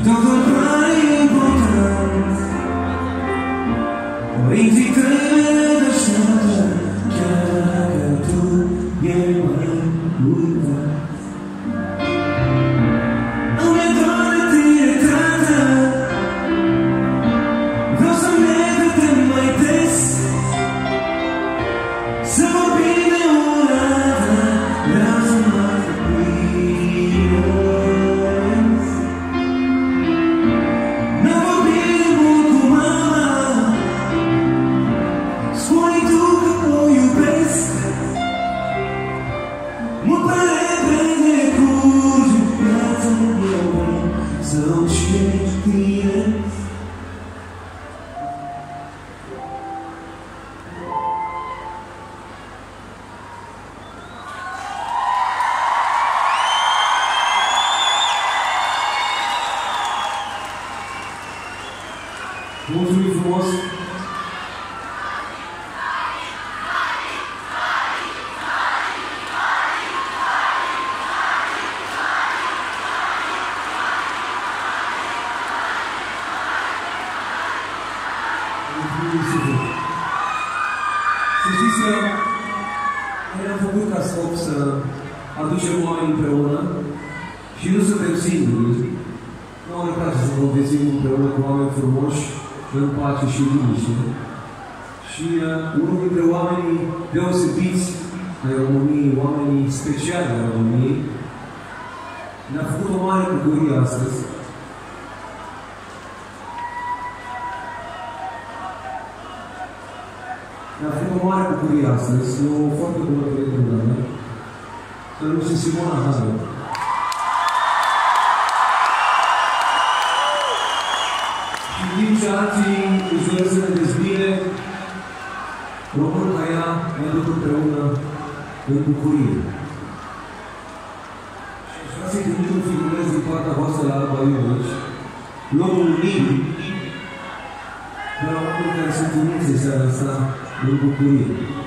Don't convosco a făcut o mare bucurie astăzi. Mi-a făcut o mare bucurie astăzi. Eu o foarte bună prietenă mea. Să nu se Simona Hazel. Știm ce alții își doresc să ne dezbine. Român ca ea ne duc împreună în bucurie. Grupo Curia.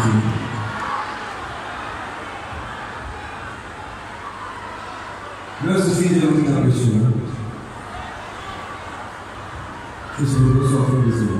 vida. Meus filhos não têm pessoa. Isso é o pessoal que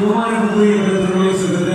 E o mare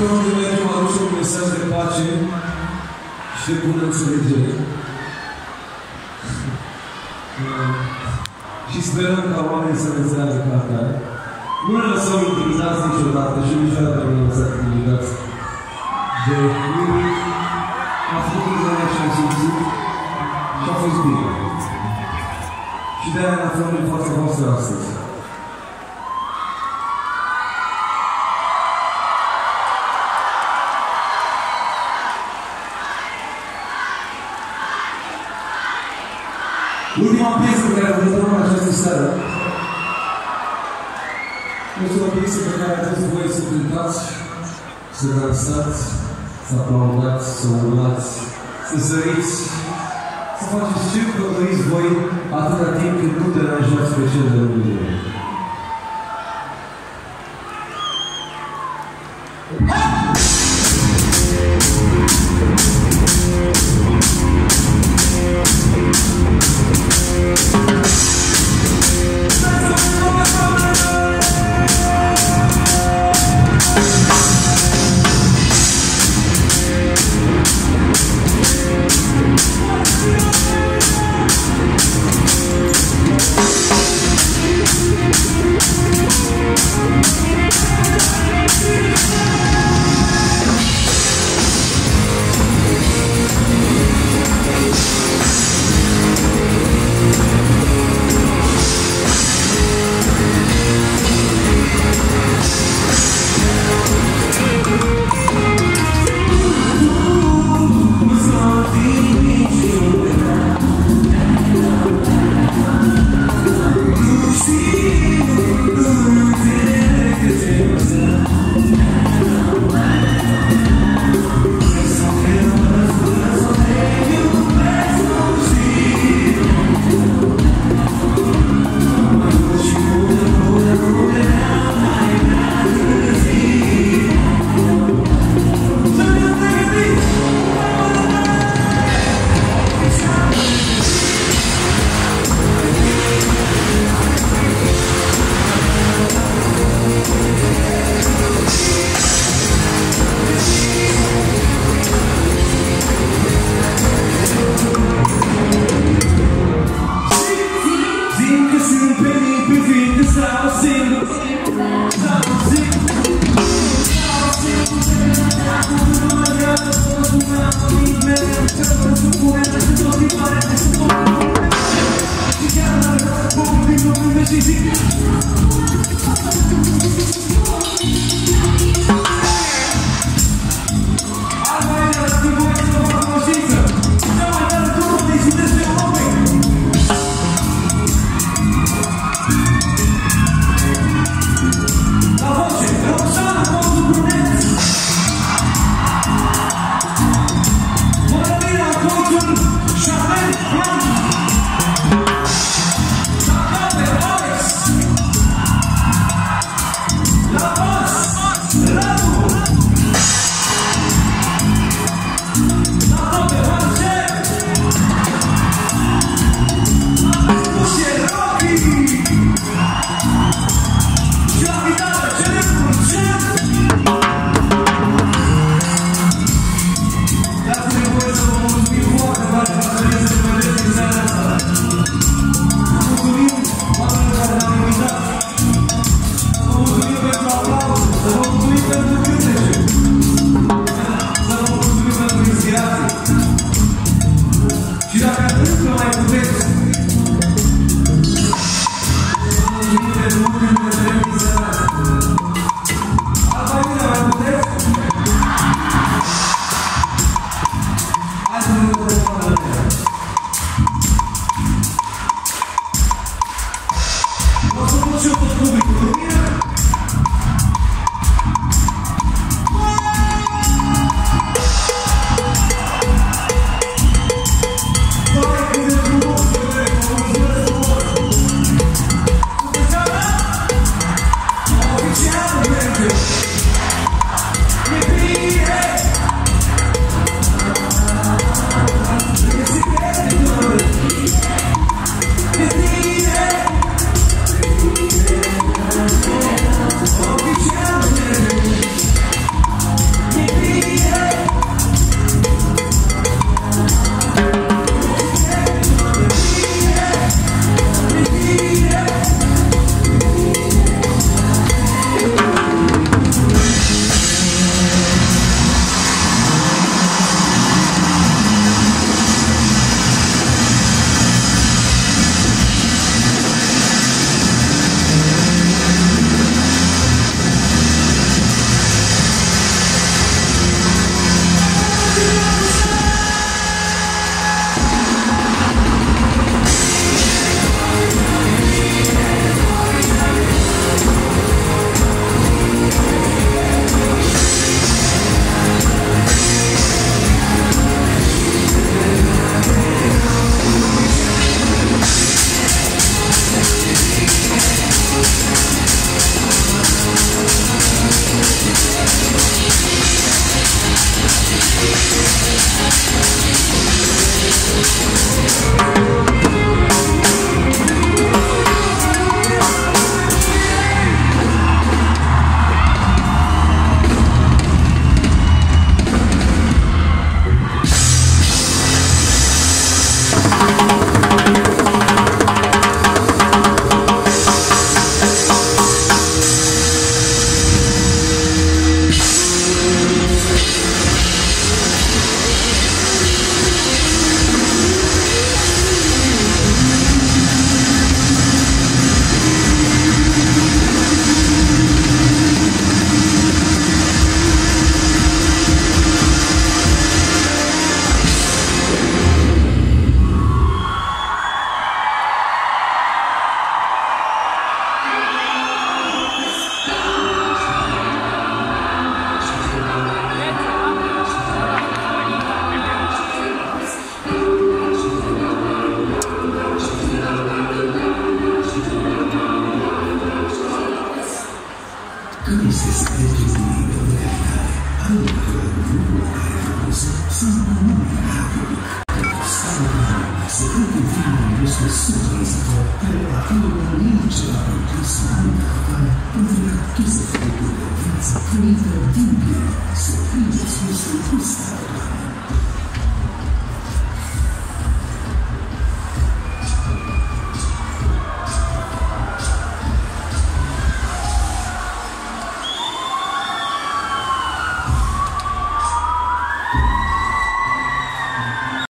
Domnului Edim a adus un mesaj de pace și de bună înțelegere. și sperăm ca oamenii să înțeleagă cartea. Nu ne lăsăm intimidați niciodată și niciodată nu ne lăsăm intimidați de nimic. A făcut întâlnirea și am simțit și a fost bine. Și de-aia ne aflăm în fața voastră astăzi. começaram. Eu estou aqui a ganhar aqueles bois são jogar bastante, aplaudados, são sassarices. Só faz o estilo do país boi alternativo que mudará os nossos peixes da vida. to the